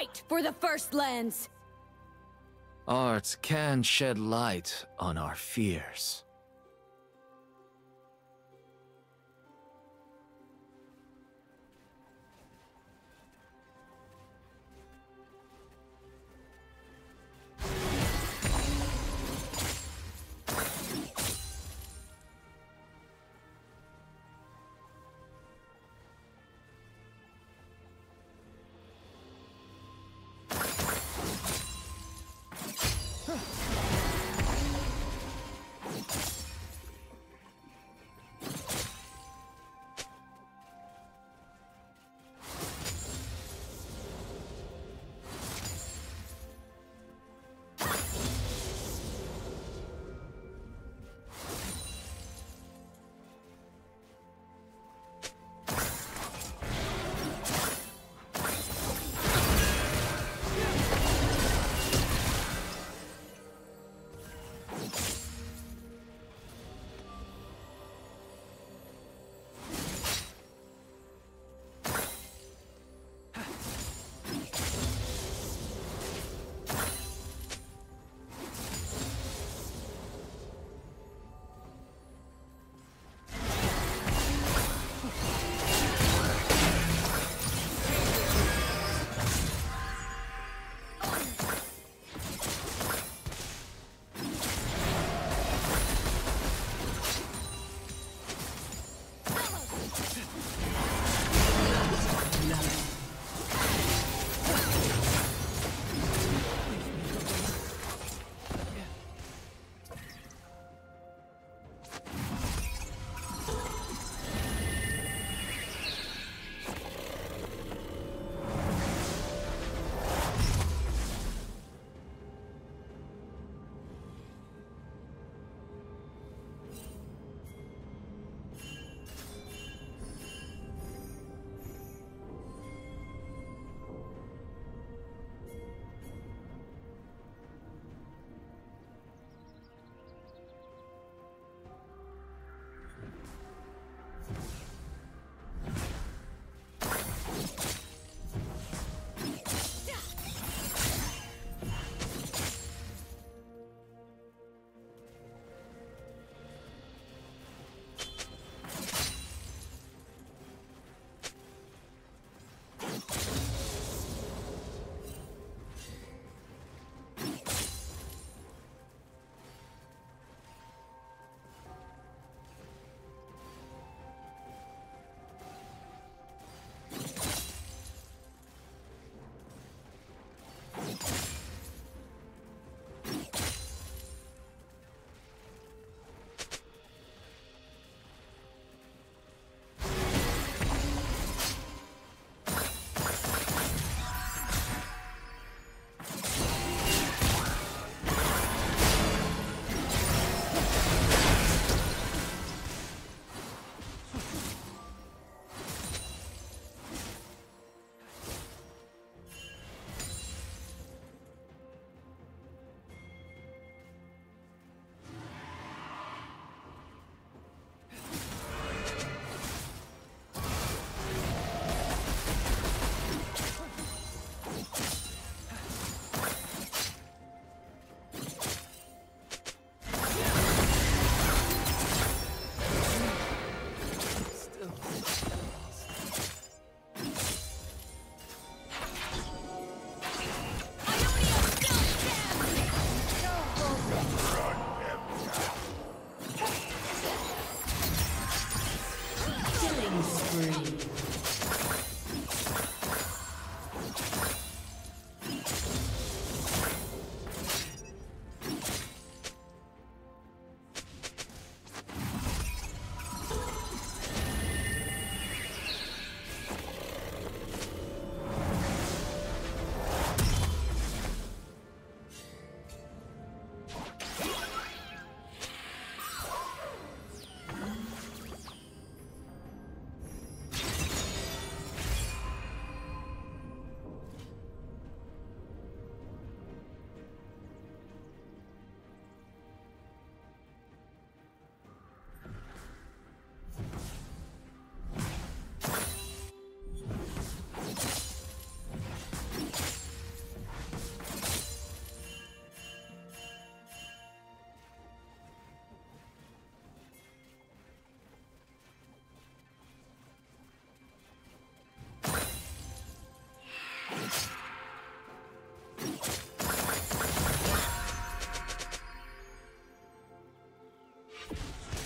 Fight for the First Lands! Art can shed light on our fears. Oh.